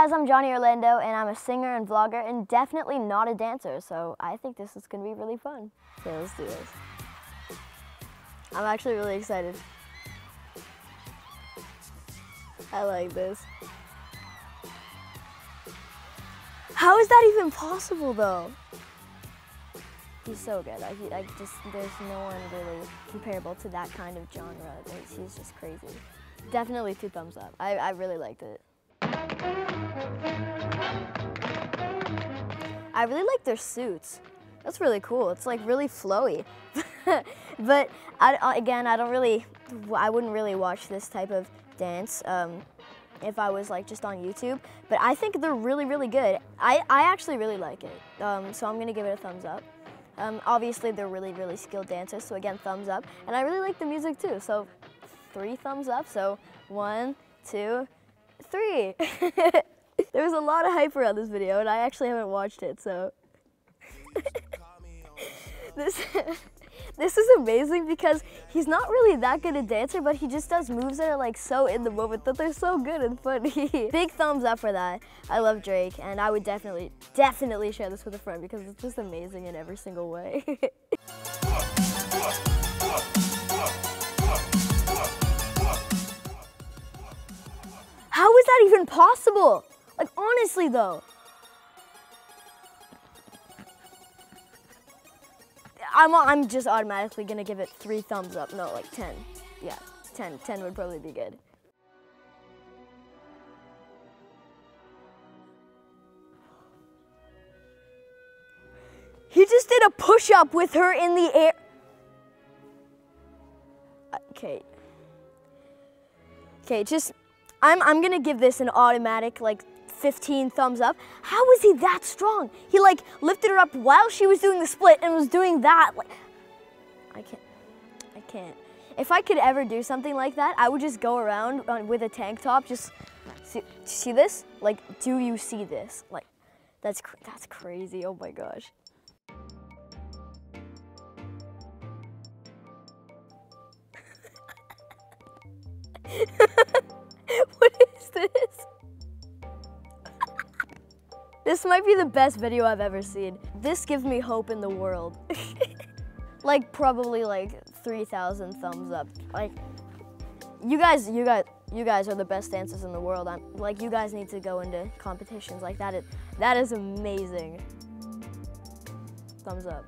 guys, I'm Johnny Orlando, and I'm a singer and vlogger, and definitely not a dancer, so I think this is gonna be really fun. So let's do this. I'm actually really excited. I like this. How is that even possible, though? He's so good. I just, there's no one really comparable to that kind of genre. He's, he's just crazy. Definitely two thumbs up. I, I really liked it. I really like their suits. That's really cool. It's like really flowy. but I, uh, again, I don't really, I wouldn't really watch this type of dance um, if I was like just on YouTube. But I think they're really, really good. I, I actually really like it. Um, so I'm gonna give it a thumbs up. Um, obviously, they're really, really skilled dancers. So again, thumbs up. And I really like the music too. So three thumbs up. So one, two, three. there was a lot of hype around this video and I actually haven't watched it, so. this, this is amazing because he's not really that good a dancer, but he just does moves that are like so in the moment that they're so good and funny. Big thumbs up for that. I love Drake and I would definitely, definitely share this with a friend because it's just amazing in every single way. That even possible? Like, honestly, though. I'm, I'm just automatically gonna give it three thumbs up. No, like 10. Yeah, 10. 10 would probably be good. He just did a push-up with her in the air. Uh, okay. Okay, just I'm, I'm gonna give this an automatic like 15 thumbs up. How was he that strong? He like lifted her up while she was doing the split and was doing that. Like, I can't, I can't. If I could ever do something like that, I would just go around uh, with a tank top. Just see, see this? Like, do you see this? Like, that's that's crazy. Oh my gosh. This might be the best video I've ever seen. This gives me hope in the world. like probably like 3,000 thumbs up. Like you guys, you guys, you guys are the best dancers in the world. I'm like you guys need to go into competitions like that. It, that is amazing. Thumbs up.